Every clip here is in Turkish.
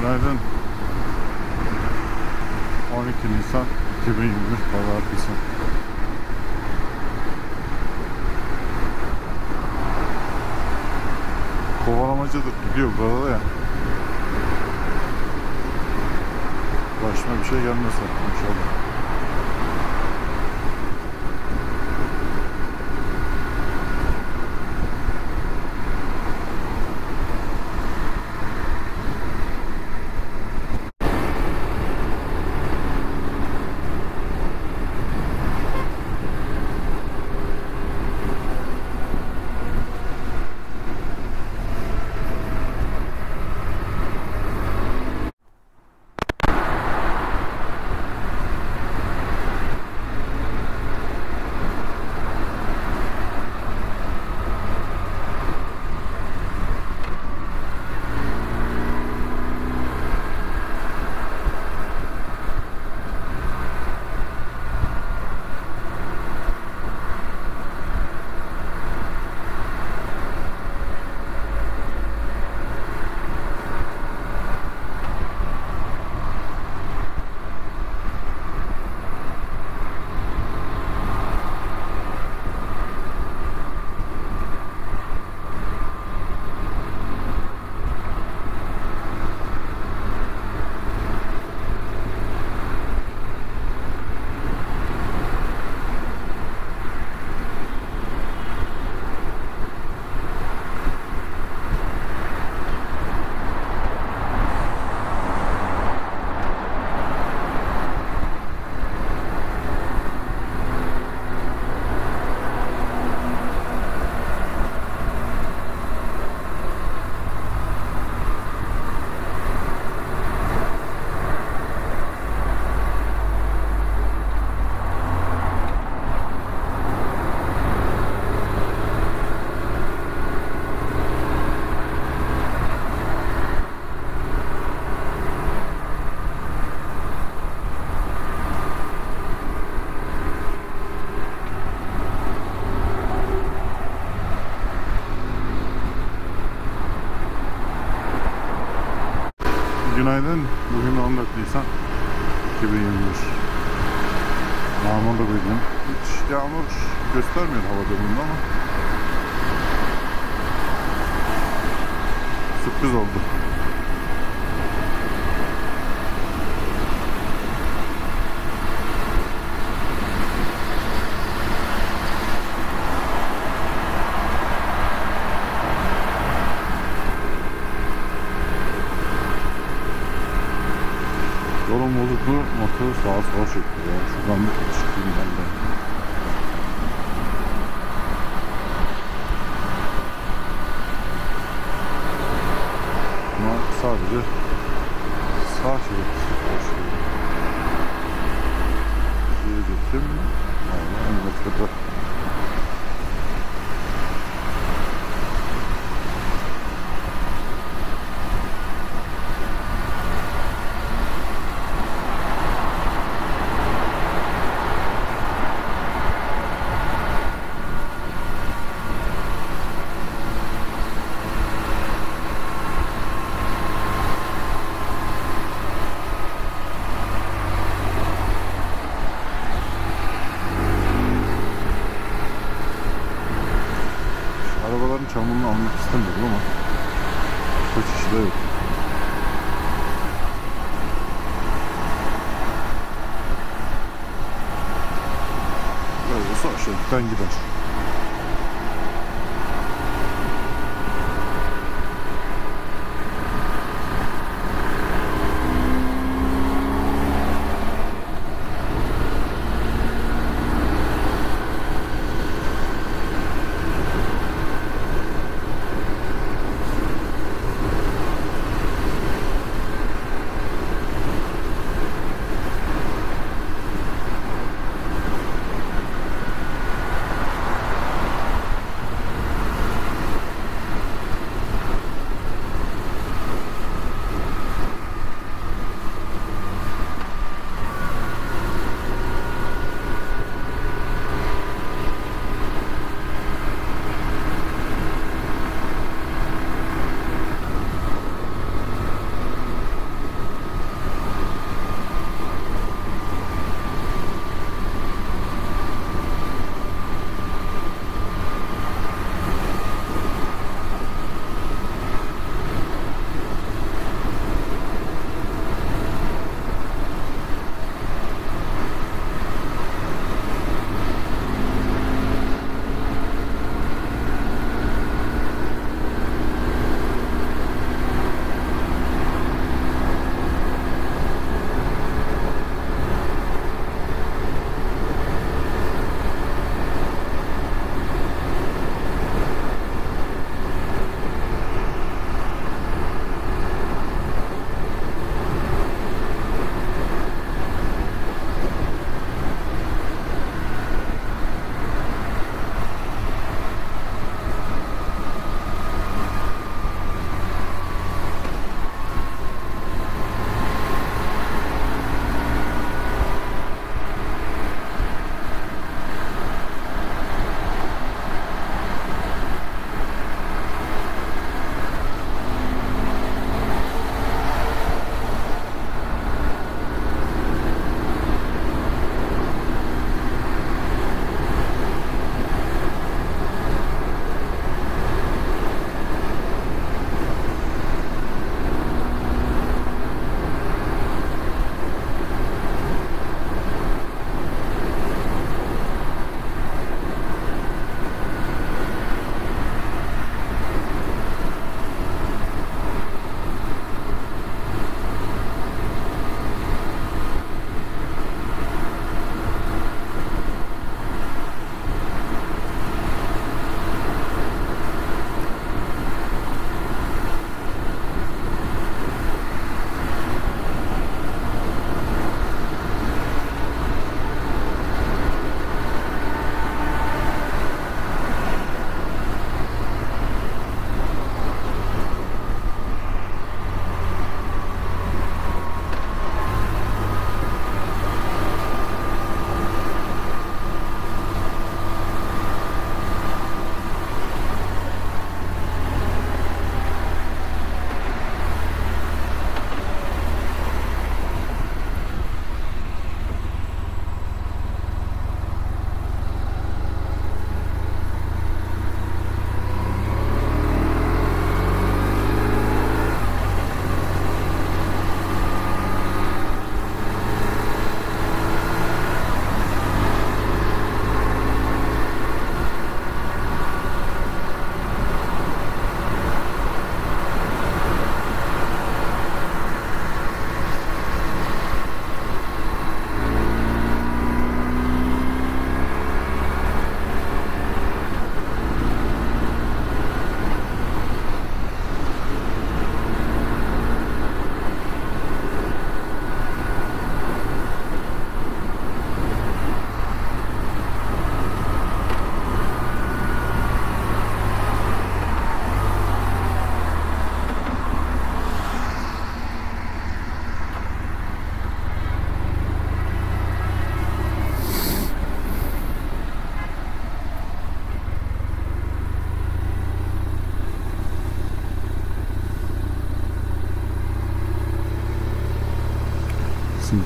Günaydın. 12 Nisan 2023 Pazartesi. Kovalamacıdır gidiyor burada ya. Başıma bir şey gelmesin inşallah. Günaydın. Bugün 14 Nisan 2021. Yağmurlu bir gün. Hiç yağmur göstermiyor hava durumunda ama sürpriz oldu. Yolun bozukluğu motoru sağa sola çekiyor ya. Şuradan bir çıkayım ben de. Ama sadece sağ şerit boşluyor. Şeritim Valla önüne Arabaların almak istemiyorum ama kaçışı da yok. Böyle olsa aşağıdan gider.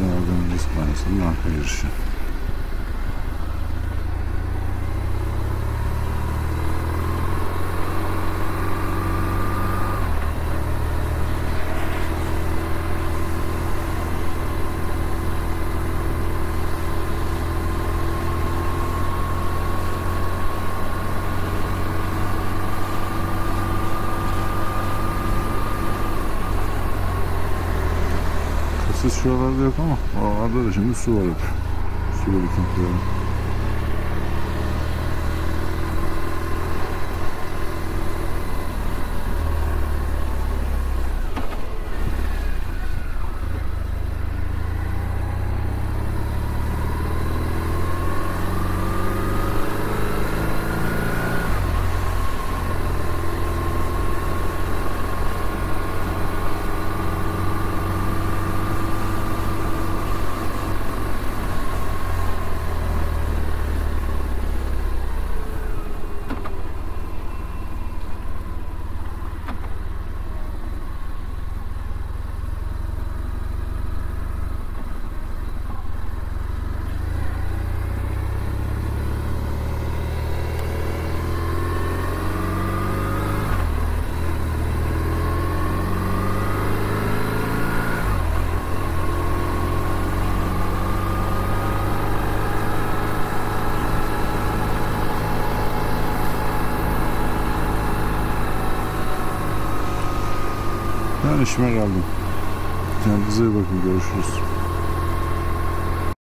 Não, aldığım não maalesef makul yarışı. Kasis şuralarda yok ama oralarda da şimdi su var hep. Su birikintileri. Ben işime geldim. Kendinize iyi bakın. Görüşürüz.